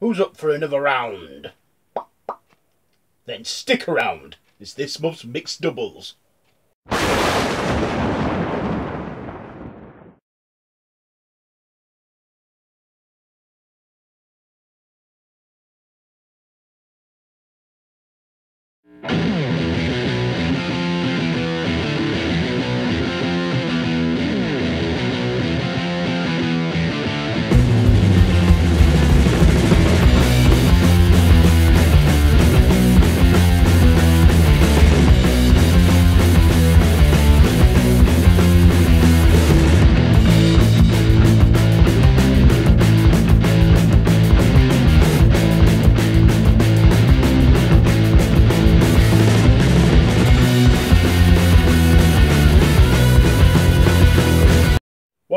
Who's up for another round? Then stick around. It's this month's mixed doubles.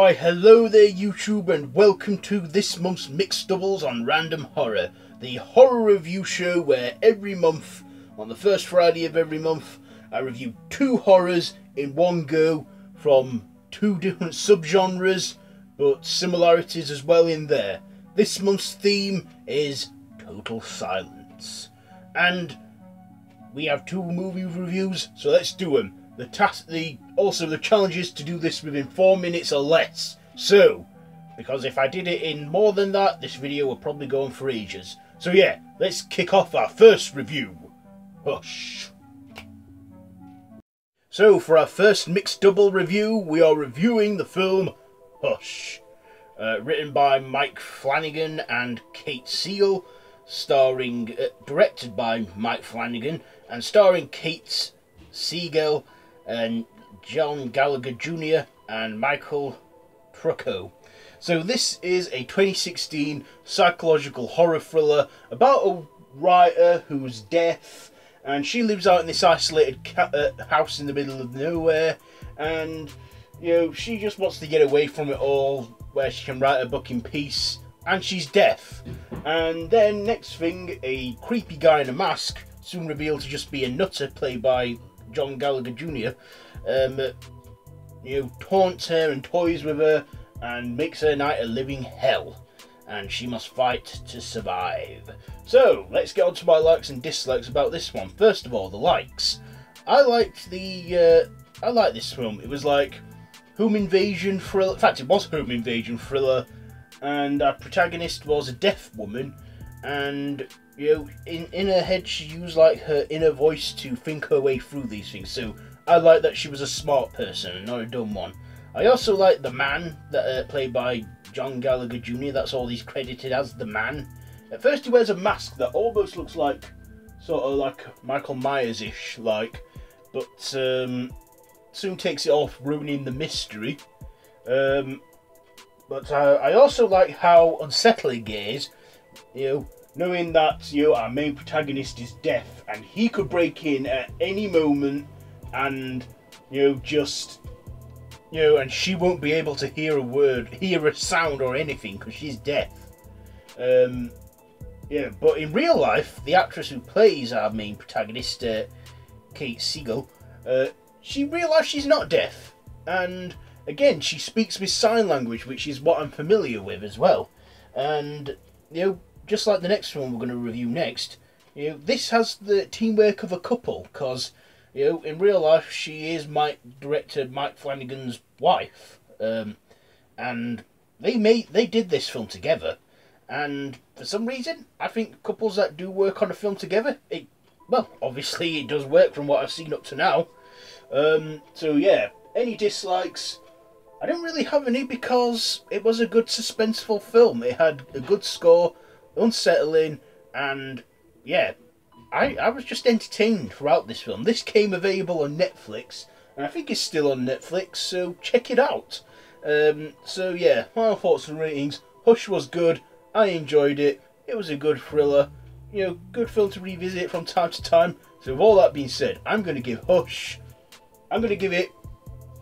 Why, hello there, YouTube, and welcome to this month's Mixed Doubles on Random Horror, the horror review show where every month, on the first Friday of every month, I review two horrors in one go from two different subgenres, but similarities as well in there. This month's theme is Total Silence. And we have two movie reviews, so let's do them. The task, the also the challenge is to do this within four minutes or less. So, because if I did it in more than that, this video would probably go on for ages. So yeah, let's kick off our first review. Hush. So for our first mixed double review, we are reviewing the film Hush, uh, written by Mike Flanagan and Kate Siegel, starring, uh, directed by Mike Flanagan, and starring Kate Siegel and John Gallagher Jr. and Michael Trucco. So this is a 2016 psychological horror thriller about a writer who's deaf and she lives out in this isolated uh, house in the middle of nowhere and you know she just wants to get away from it all where she can write a book in peace and she's deaf and then next thing a creepy guy in a mask soon revealed to just be a nutter played by John Gallagher Jr. Um, you know, taunts her and toys with her and makes her night a living hell. And she must fight to survive. So, let's get on to my likes and dislikes about this one. First of all, the likes. I liked the. Uh, I liked this film. It was like home invasion thriller. In fact, it was home invasion thriller, and our protagonist was a deaf woman, and you know, in in her head she used like her inner voice to think her way through these things. So I like that she was a smart person and not a dumb one. I also like the man that uh, played by John Gallagher Jr. That's all he's credited as the man. At first he wears a mask that almost looks like sort of like Michael Myers ish, like, but um, soon takes it off, ruining the mystery. Um, but uh, I also like how unsettling it is, you know, knowing that you know, our main protagonist is deaf and he could break in at any moment and you know just you know and she won't be able to hear a word hear a sound or anything because she's deaf. Um yeah but in real life the actress who plays our main protagonist uh, kate siegel uh, she realised she's not deaf. And again she speaks with sign language which is what i'm familiar with as well. And you know just like the next one we're going to review next you know this has the teamwork of a couple because you know, in real life, she is Mike director Mike Flanagan's wife, um, and they made they did this film together. And for some reason, I think couples that do work on a film together, it well, obviously it does work from what I've seen up to now. Um, so yeah, any dislikes? I don't really have any because it was a good suspenseful film. It had a good score, unsettling, and yeah, I, I was just entertained throughout this film. This came available on Netflix, and I think it's still on Netflix, so check it out. Um, so yeah, my thoughts and ratings. Hush was good. I enjoyed it. It was a good thriller. You know, good film to revisit from time to time. So with all that being said, I'm going to give Hush. I'm going to give it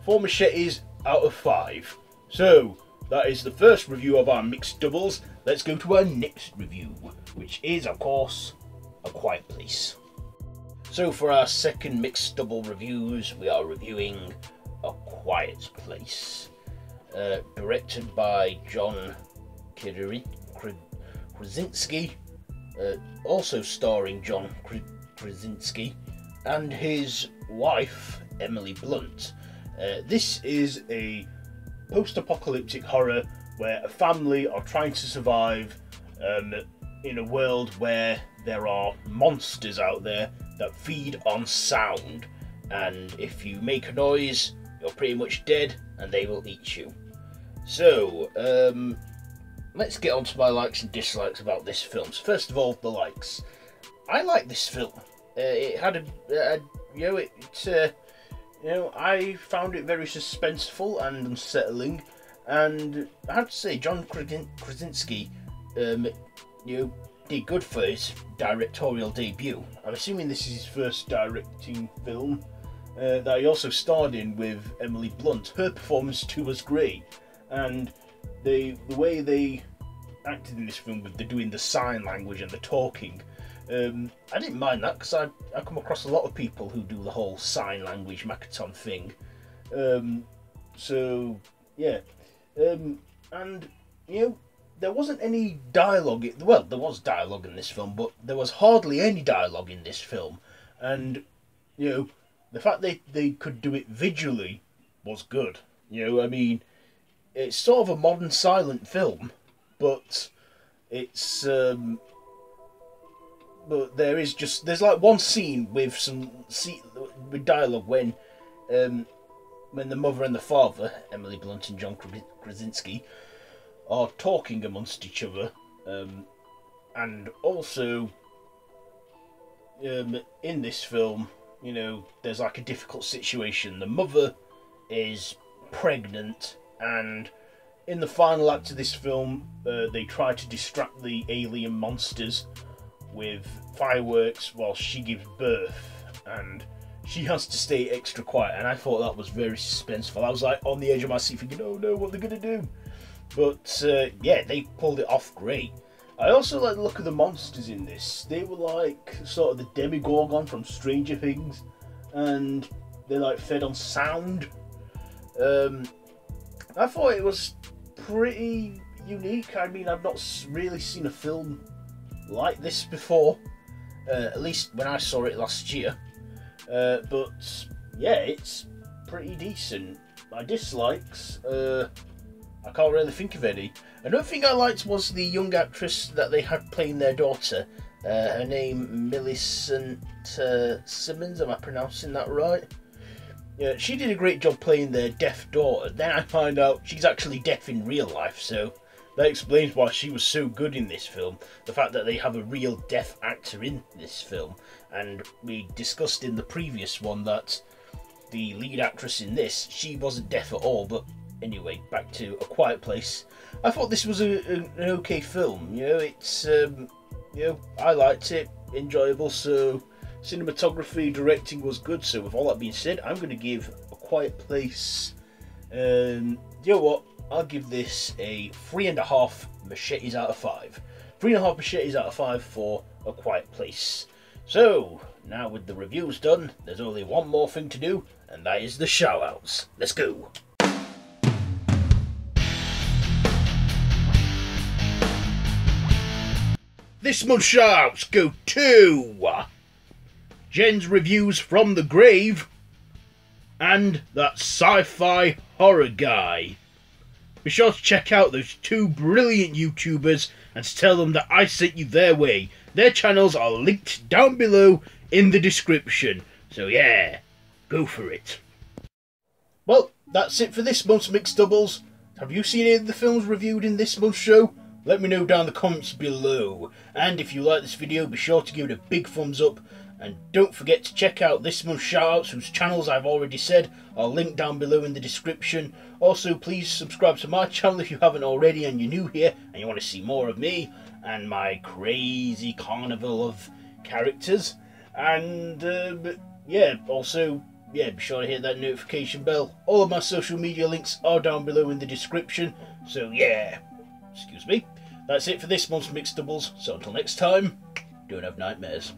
four machetes out of five. So that is the first review of our mixed doubles. Let's go to our next review, which is of course a Quiet Place. So for our second mixed double reviews, we are reviewing A Quiet Place, uh, directed by John Kiddery, Krasinski, uh, also starring John Krasinski, and his wife, Emily Blunt. Uh, this is a post apocalyptic horror where a family are trying to survive um, in a world where there are monsters out there that feed on sound. And if you make a noise, you're pretty much dead and they will eat you. So, um, let's get on to my likes and dislikes about this film. So first of all, the likes. I like this film. Uh, it had a, uh, you know, it, uh, you know, I found it very suspenseful and unsettling, and I have to say, John Krasinski, um, you know, did good for his directorial debut. I'm assuming this is his first directing film uh, that he also starred in with Emily Blunt. Her performance too was great, and the the way they acted in this film with the doing the sign language and the talking. Um, I didn't mind that because I, I come across a lot of people who do the whole sign language Makaton thing. Um, so yeah, um, and you know there wasn't any dialogue. Well, there was dialogue in this film, but there was hardly any dialogue in this film, and you know the fact they they could do it visually was good. You know, I mean, it's sort of a modern silent film, but it's um, but there is just there's like one scene with some see, with dialogue when um, when the mother and the father, Emily Blunt and John Krasinski, are talking amongst each other, um, and also um, in this film, you know, there's like a difficult situation. The mother is pregnant and in the final act of this film, uh, they try to distract the alien monsters with fireworks while she gives birth, and she has to stay extra quiet. And I thought that was very suspenseful. I was like on the edge of my seat, thinking, "Oh no, what they're gonna do?" But uh, yeah, they pulled it off great. I also like the look of the monsters in this. They were like sort of the Demogorgon from Stranger Things, and they like fed on sound. Um, I thought it was pretty unique. I mean, I've not really seen a film like this before, uh, at least when I saw it last year. Uh, but yeah, it's pretty decent. My dislikes, uh, I can't really think of any. Another thing I liked was the young actress that they had playing their daughter. Uh, her name Millicent uh, Simmonds. Am I pronouncing that right? Yeah, she did a great job playing their deaf daughter. Then I find out she's actually deaf in real life, so that explains why she was so good in this film. The fact that they have a real deaf actor in this film. And we discussed in the previous one that the lead actress in this, she wasn't deaf at all, but anyway, back to A Quiet Place. I thought this was a, a, an okay film, you know, it's, um, you know, I liked it, enjoyable, so Cinematography, directing was good. So with all that being said, I'm going to give A Quiet Place. Um, you know what? I'll give this a three and a half machetes out of five. Three and a half machetes out of five for A Quiet Place. So now with the reviews done, there's only one more thing to do, and that is the shoutouts. Let's go. This month's shoutouts go to Jen's reviews from the grave, and that Syfy horror guy. Be sure to check out those two brilliant YouTubers and to tell them that I sent you their way. Their channels are linked down below in the description. So, yeah, go for it. Well, that's it for this month's Mixed Doubles. Have you seen any of the films reviewed in this month's show? Let me know down in the comments below. And if you like this video, be sure to give it a big thumbs up and don't forget to check out this month's shoutouts, whose channels I've already said are linked down below in the description. Also, please subscribe to my channel if you haven't already and you're new here and you want to see more of me and my crazy carnival of characters. And um, yeah, also, yeah, be sure to hit that notification bell. All of my social media links are down below in the description. So yeah, excuse me. That's it for this month's Mixed Doubles. So until next time, don't have nightmares.